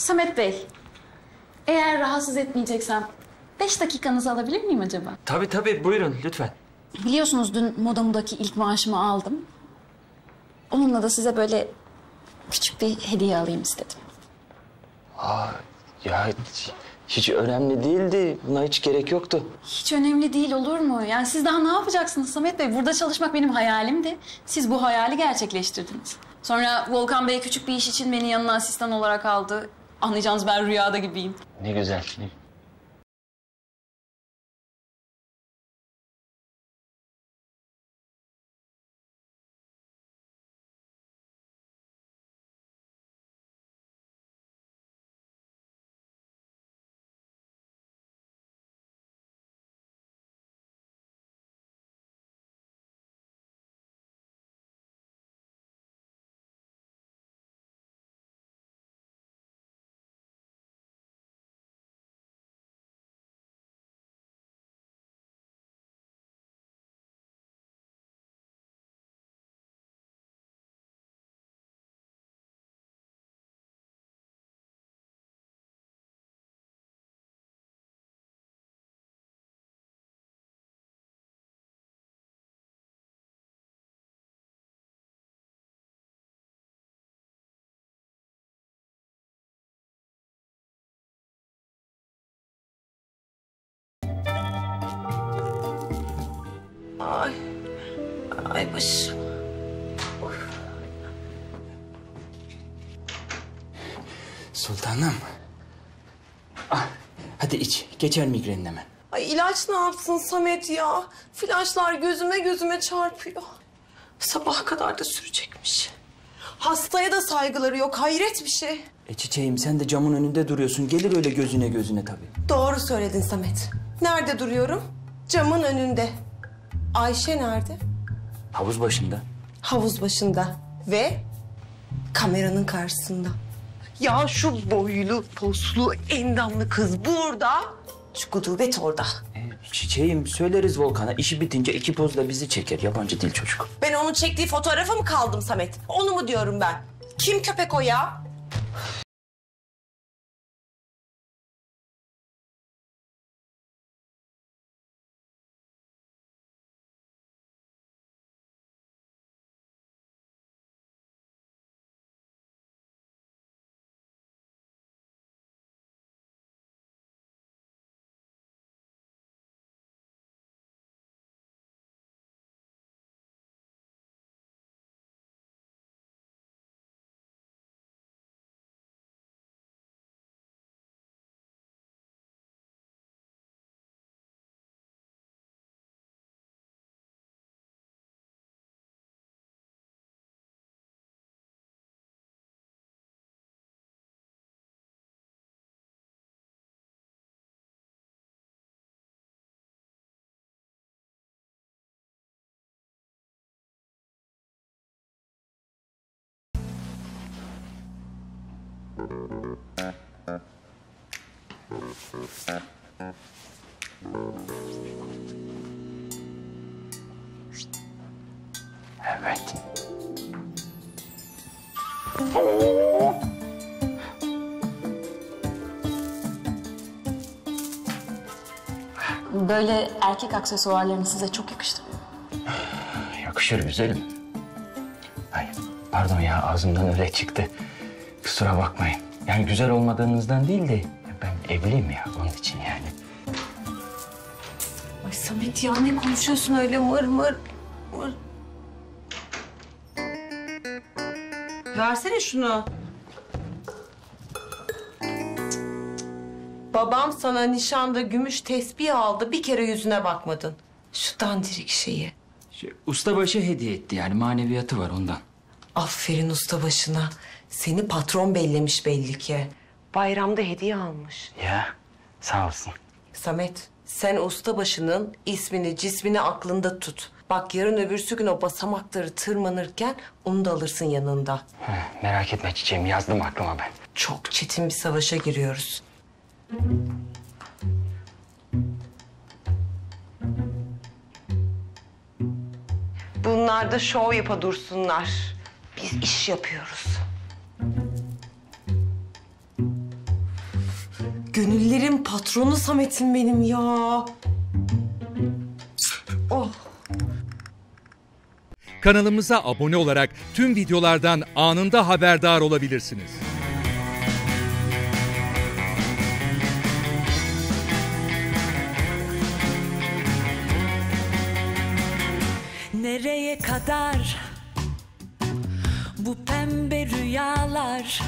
Samet Bey, eğer rahatsız etmeyeceksem beş dakikanızı alabilir miyim acaba? Tabii tabii buyurun lütfen. Biliyorsunuz dün modamdaki ilk maaşımı aldım. Onunla da size böyle küçük bir hediye alayım istedim. Ya hiç, hiç önemli değildi. Buna hiç gerek yoktu. Hiç önemli değil olur mu? Yani siz daha ne yapacaksınız Samet Bey? Burada çalışmak benim hayalimdi. Siz bu hayali gerçekleştirdiniz. Sonra Volkan Bey küçük bir iş için beni yanına asistan olarak aldı. Anlayacağınız ben rüyada gibiyim. Ne güzel. Ay. Ay başım. Sultanım. Ah, hadi iç. Geçer migrenin hemen. Ay ilaç ne yapsın Samet ya? Flaşlar gözüme gözüme çarpıyor. Sabaha kadar da sürecekmiş. Hastaya da saygıları yok. Hayret bir şey. E çiçeğim sen de camın önünde duruyorsun. Gelir öyle gözüne gözüne tabii. Doğru söyledin Samet. Nerede duruyorum? Camın önünde. Ayşe nerede? Havuz başında. Havuz başında. Ve kameranın karşısında. Ya şu boylu, poslu, endamlı kız burada. Şu gudubet orada. E, çiçeğim söyleriz Volkan'a. İşi bitince iki pozla bizi çeker. Yabancı dil çocuk. Ben onun çektiği fotoğrafa mı kaldım Samet? Onu mu diyorum ben? Kim köpek o ya? Evet. Böyle erkek aksesuarlarını size çok yakıştı. Yakışır güzelim. Ay pardon ya ağzımdan öyle çıktı. Kusura bakmayın. Yani güzel olmadığınızdan değil de ben evliyim ya onun için yani. Ay Samet ya ne konuşuyorsun öyle mır mır mır. Versene şunu. Babam sana nişanda gümüş tesbih aldı. Bir kere yüzüne bakmadın. Şu dandirik şeyi. Şey, ustabaşı hediye etti yani maneviyatı var ondan. Aferin usta başına. Seni patron bellemiş belli ki. Bayramda hediye almış. Ya sağ olsun. Samet, sen usta başının ismini, cismini aklında tut. Bak yarın öbürsü gün o basamakları tırmanırken onu da alırsın yanında. Heh, merak etme çiçeğim yazdım aklıma ben. Çok çetin bir savaşa giriyoruz. Bunlar da şov yapa dursunlar. Biz iş yapıyoruz. Gönüllerin patronu Samet'im benim ya. Oh. Kanalımıza abone olarak tüm videolardan anında haberdar olabilirsiniz. Nereye kadar bu pembe rüyalar